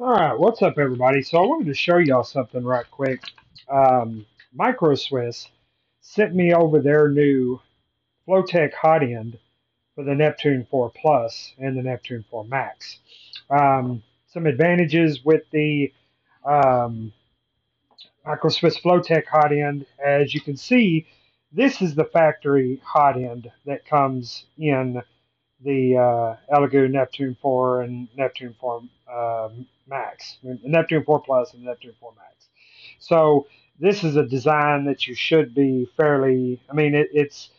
All right, what's up, everybody? So I wanted to show y'all something right quick. Um, Micro Swiss sent me over their new Flowtech hot end for the Neptune 4 Plus and the Neptune 4 Max. Um, some advantages with the um, Micro Swiss Flowtech hot end. As you can see, this is the factory hot end that comes in the uh, Neptune 4 and Neptune 4 uh, Max, Neptune 4 Plus and Neptune 4 Max. So this is a design that you should be fairly. I mean, it, it's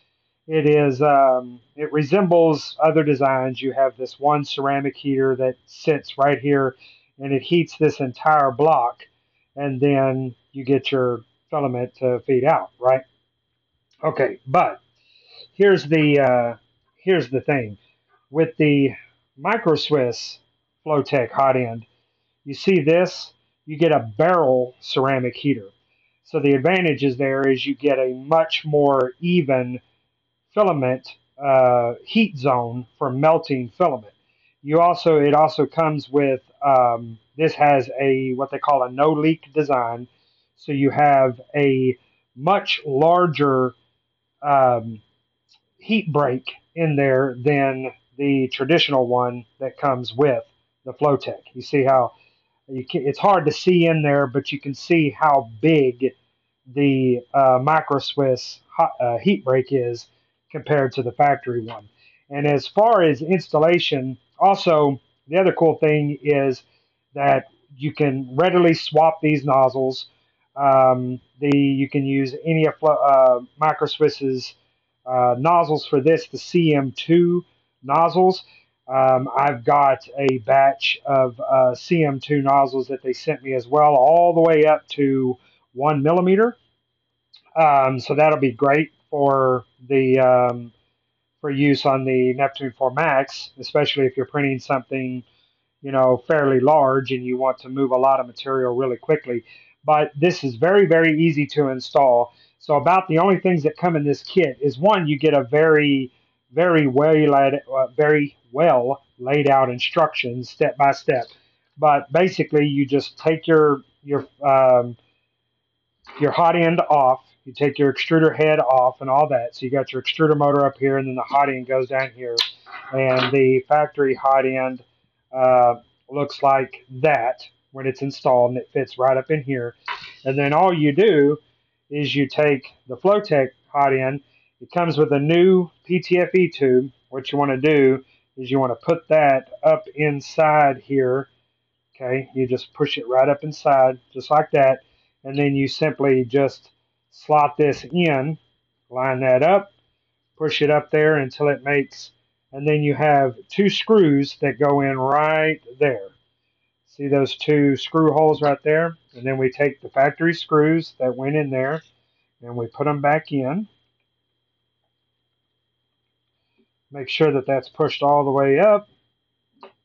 it is um, it resembles other designs. You have this one ceramic heater that sits right here, and it heats this entire block, and then you get your filament to feed out, right? Okay, but here's the uh, here's the thing with the Micro Swiss Flowtech hot end, you see this, you get a barrel ceramic heater. So the advantage is there is you get a much more even filament uh, heat zone for melting filament. You also it also comes with um, this has a what they call a no leak design, so you have a much larger um, heat break in there than the traditional one that comes with the Flowtech. You see how you can, it's hard to see in there, but you can see how big the uh, Micro Swiss hot, uh, heat break is compared to the factory one. And as far as installation, also the other cool thing is that you can readily swap these nozzles. Um, the you can use any of uh, Micro Swiss's uh, nozzles for this, the CM2 nozzles. Um, I've got a batch of uh, CM2 nozzles that they sent me as well, all the way up to one millimeter. Um, so that'll be great for the um, for use on the Neptune 4 Max, especially if you're printing something, you know, fairly large and you want to move a lot of material really quickly. But this is very, very easy to install. So about the only things that come in this kit is one, you get a very very well laid, uh, very well laid out instructions step by step. But basically, you just take your your um, your hot end off. You take your extruder head off and all that. So you got your extruder motor up here, and then the hot end goes down here, and the factory hot end uh, looks like that when it's installed, and it fits right up in here. And then all you do is you take the Flowtech hot end it comes with a new PTFE tube. What you want to do is you want to put that up inside here. Okay, you just push it right up inside, just like that. And then you simply just slot this in, line that up, push it up there until it makes, and then you have two screws that go in right there. See those two screw holes right there? And then we take the factory screws that went in there and we put them back in. Make sure that that's pushed all the way up.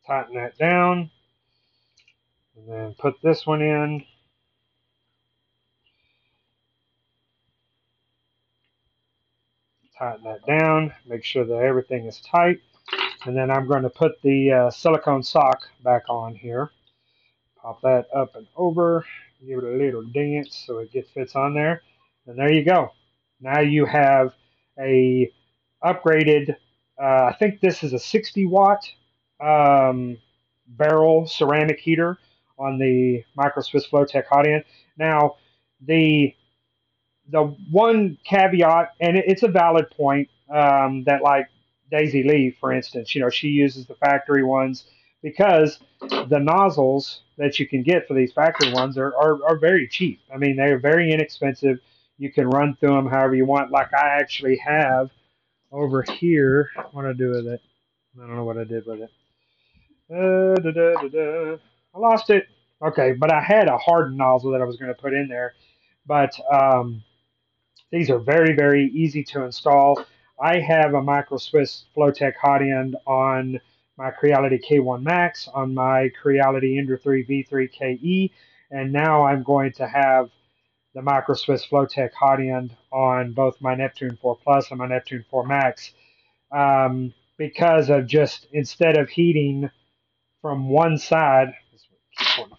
Tighten that down. And then put this one in. Tighten that down. Make sure that everything is tight. And then I'm going to put the uh, silicone sock back on here. Pop that up and over. Give it a little dance so it gets fits on there. And there you go. Now you have a upgraded uh, I think this is a 60 watt um, barrel ceramic heater on the Micro Swiss Flowtech hot end. Now, the the one caveat, and it's a valid point, um, that like Daisy Lee, for instance, you know, she uses the factory ones because the nozzles that you can get for these factory ones are, are, are very cheap. I mean, they're very inexpensive. You can run through them however you want. Like I actually have over here, what I do with it? I don't know what I did with it. Uh, da, da, da, I lost it. Okay, but I had a hardened nozzle that I was going to put in there. But um, these are very, very easy to install. I have a Micro Swiss Flowtech hot end on my Creality K1 Max, on my Creality Ender 3 V3 KE, and now I'm going to have the Micro Swiss Flowtech hot end on both my Neptune 4 Plus and my Neptune 4 Max um, because of just instead of heating from one side,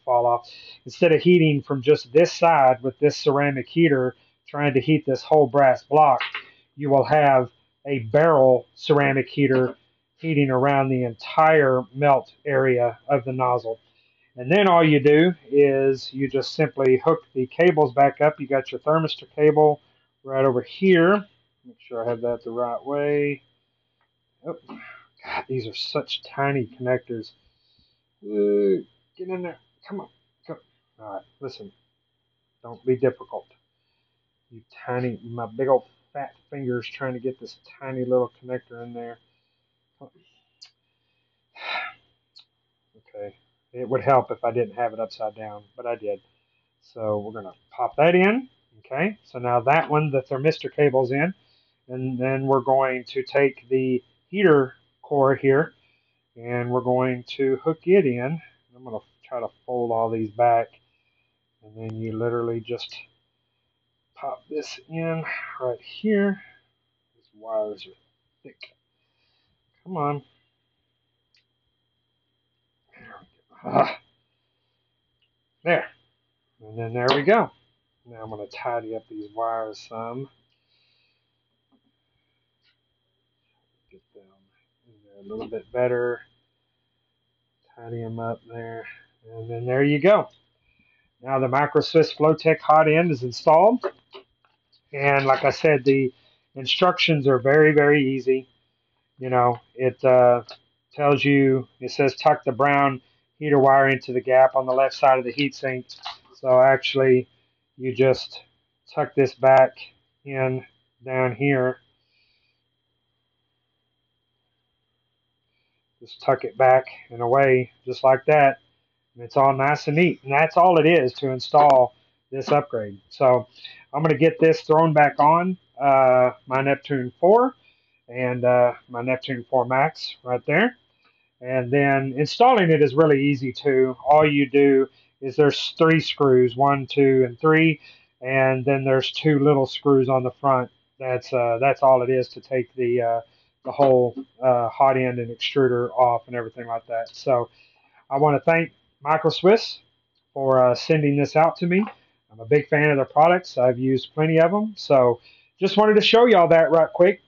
fall off. Instead of heating from just this side with this ceramic heater, trying to heat this whole brass block, you will have a barrel ceramic heater heating around the entire melt area of the nozzle. And then all you do is you just simply hook the cables back up. You got your thermistor cable right over here. Make sure I have that the right way. Oh, God, these are such tiny connectors. Get in there. Come on. Come. All right, listen. Don't be difficult. You tiny, my big old fat fingers trying to get this tiny little connector in there. Okay, it would help if I didn't have it upside down, but I did. So we're going to pop that in. Okay, so now that one, the thermistor cable's in. And then we're going to take the heater core here and we're going to hook it in. I'm going to try to fold all these back. And then you literally just pop this in right here. These wires are thick. Come on. Ah. There. And then there we go. Now I'm going to tidy up these wires some. Get them in there a little bit better. Tidy them up there. And then there you go. Now the Micro Swiss Flowtech hot end is installed. And like I said, the instructions are very, very easy. You know, it uh, tells you, it says tuck the brown heater wire into the gap on the left side of the heatsink. So actually, you just tuck this back in down here. Just tuck it back and away just like that. And it's all nice and neat. And that's all it is to install this upgrade. So I'm going to get this thrown back on uh, my Neptune 4 and uh, my Neptune 4 Max right there. And then installing it is really easy too. All you do is there's three screws, one, two, and three, and then there's two little screws on the front. That's uh, that's all it is to take the uh, the whole uh, hot end and extruder off and everything like that. So I want to thank Micro Swiss for uh, sending this out to me. I'm a big fan of their products. I've used plenty of them. So just wanted to show y'all that right quick.